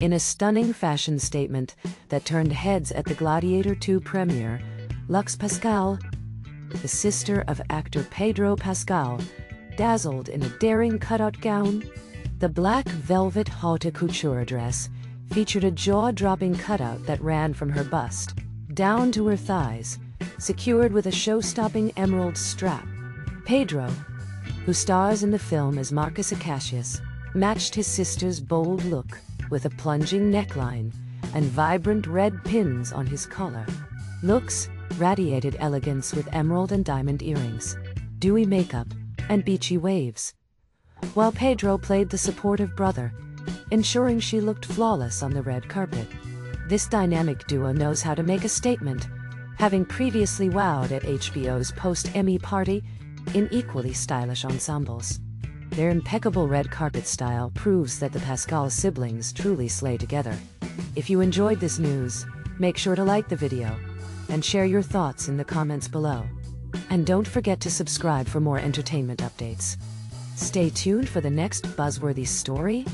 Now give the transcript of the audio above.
In a stunning fashion statement that turned heads at the Gladiator 2 premiere, Lux Pascal, the sister of actor Pedro Pascal, dazzled in a daring cutout gown. The black velvet haute couture dress featured a jaw-dropping cutout that ran from her bust down to her thighs, secured with a show-stopping emerald strap. Pedro, who stars in the film as Marcus Acacius, matched his sister's bold look with a plunging neckline and vibrant red pins on his collar. Lux radiated elegance with emerald and diamond earrings, dewy makeup, and beachy waves. While Pedro played the supportive brother, ensuring she looked flawless on the red carpet. This dynamic duo knows how to make a statement, having previously wowed at HBO's post-Emmy party in equally stylish ensembles. Their impeccable red carpet style proves that the Pascal siblings truly slay together. If you enjoyed this news, make sure to like the video and share your thoughts in the comments below. And don't forget to subscribe for more entertainment updates. Stay tuned for the next buzzworthy story